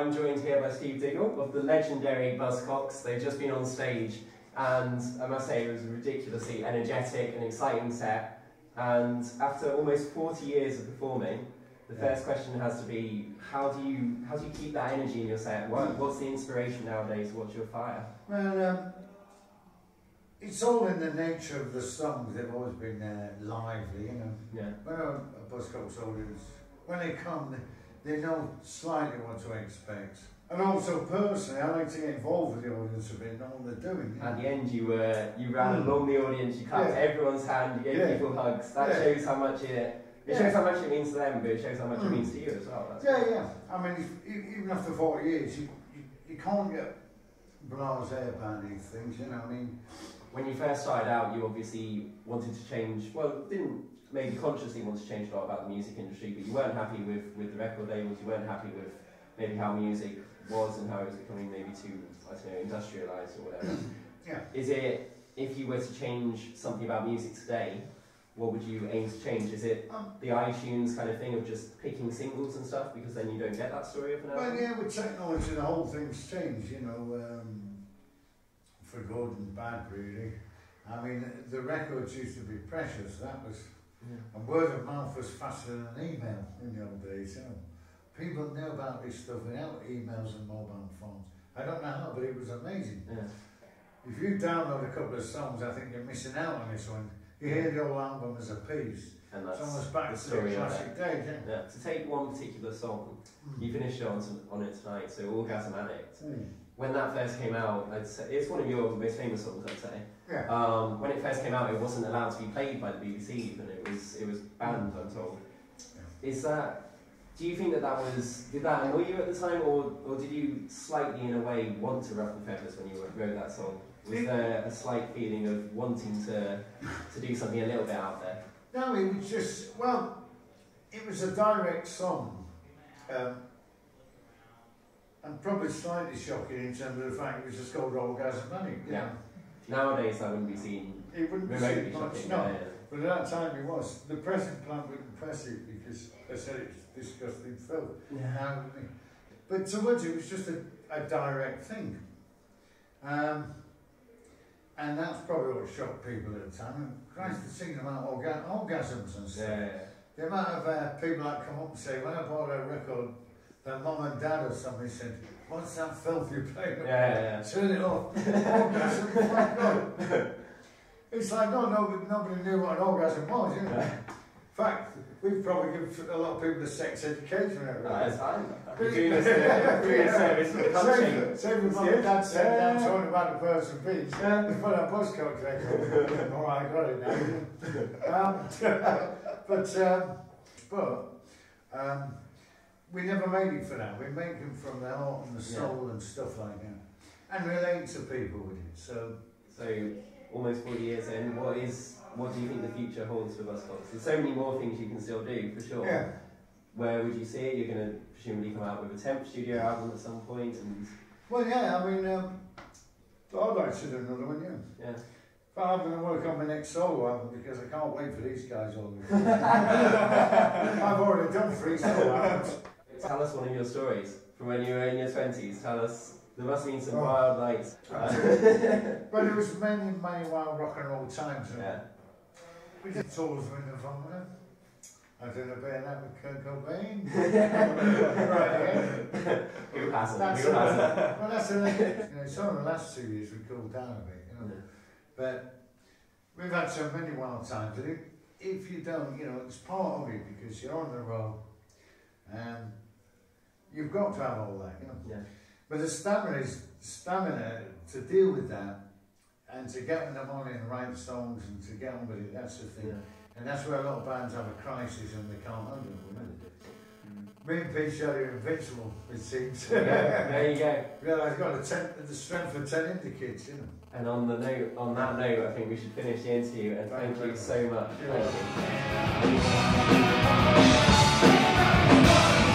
I'm joined here by Steve Diggle of the legendary Buzzcocks. They've just been on stage, and I must say it was a ridiculously energetic and exciting set. And after almost 40 years of performing, the Yeah. first question has to be: How do you how do you keep that energy in your set? What, what's the inspiration nowadays? What's your fire? Well, um, it's all in the nature of the songs. They've always been uh, lively, you know. Yeah, When a, a Buzzcocks audience, when they come, they, they know slightly what to expect. And also, personally, I like to get involved with the audience a bit, know what they're doing. At the end, you were you ran Mm. along the audience, you clapped Yeah. everyone's hand, you gave Yeah. people hugs. That Yeah. shows how much it it shows how much it means to them, but it shows how much it Mm. means to you as well. That's Yeah, yeah. I mean, even after 40 years, you, you, you can't get blasé about these things, you know. I mean, When you first started out, you obviously wanted to change. Well, didn't maybe consciously want to change a lot about the music industry, but you weren't happy with with the record labels. You weren't happy with maybe how music was and how it was becoming maybe too I don't know industrialized or whatever. Yeah. Is it if you were to change something about music today? What would you aim to change? Is it um, the iTunes kind of thing of just picking singles and stuff because then you don't get that story of an album? Well, yeah, with technology, the whole thing's changed, you know, um, for good and bad, really. I mean, the records used to be precious, that was, Yeah. and word of mouth was faster than an email in the old days, you know. People knew about this stuff without emails and mobile phones. I don't know how, but it was amazing. Yeah. If you download a couple of songs, I think you're missing out on this one. You hear the whole album as a piece. And It's that's almost back the to story the of classic days, yeah. yeah. To take one particular song, Mm. you finished it on, on it tonight, so Orgasm Addict. Mm. When that first came out, I'd say, it's one of your most famous songs, I'd say. Yeah. Um, when it first came out, it wasn't allowed to be played by the BBC, even it was it was banned. I'm told. Is that? Do you think that that was? Did that annoy you at the time, or or did you slightly, in a way, want to ruffle feathers when you wrote that song? Was there a slight feeling of wanting to to do something a little bit out there? No, it was just, well, it was a direct song. Um, and probably slightly shocking in terms of the fact it was just called Orgasm Money. you Yeah. know. Nowadays, that wouldn't be seen It wouldn't be seen much, shocking. no. yeah, But at that time it was. The present plant wouldn't press it because they said it was disgusting filth. yeah. Now, but to us it was just a, a direct thing. Um, and that's probably what shocked people at the time. Christ, they're singing about orga- orgasms and stuff. Yeah, yeah. The amount of uh, people that come up and say, when I bought a record, their mum and dad or something said, what's that filth you're playing? Yeah, yeah, yeah. Turn it off. orgasm, my God. It's like, no, nobody, nobody knew what an orgasm was, you know. In fact, we've probably given a lot of people a sex education. out of No, it. it's fine. You're doing this doing a service for the country. Save, save with mum and dad sitting good. down talking about the person beach. Yeah. Put that Buzzcocks record. oh, I got it now. um, but, um, but um, we never made it for that. We make them from the heart and the soul and stuff like that. And relate to people with it. So, So almost 40 years in, what is what do you think the future holds for Buzzcocks? There's so many more things you can still do for sure. yeah. Where would you see it? You're going to presumably come out with a temp studio album at some point, and Well, yeah, I mean, um, I'd like to do another one, yeah. yeah. But I'm going to work on my next solo album because I can't wait for these guys all the I've already done three solo albums. Tell us one of your stories from when you were in your 20s. Tell us. There must have been some Oh. wild nights. But it was many, many wild rock and roll times. yeah. We did tours with the Vomina. I did a bit of that with Kurt Cobain. right, yeah. Who hasn't? That's Who a- hasn't? Well, that's a, you know, some of the last two years we cooled down a bit, you know. But we've had so many wild times. And if, if you don't, you know, it's part of it because you're on the road and you've got to have all that, you know. Yeah. But the stamina is stamina to deal with that and to get in the morning and write songs and to get on with it, that's the thing. Yeah. And that's where a lot of bands have a crisis and they can't handle it. know. Mm. Me and Pete Shelley are invincible, it seems. Yeah, there you go. Yeah, I've got a ten, the strength of ten indie kids, you know. And on the note, on that note, I think we should finish the interview. And Thank thank you so much. Thank you.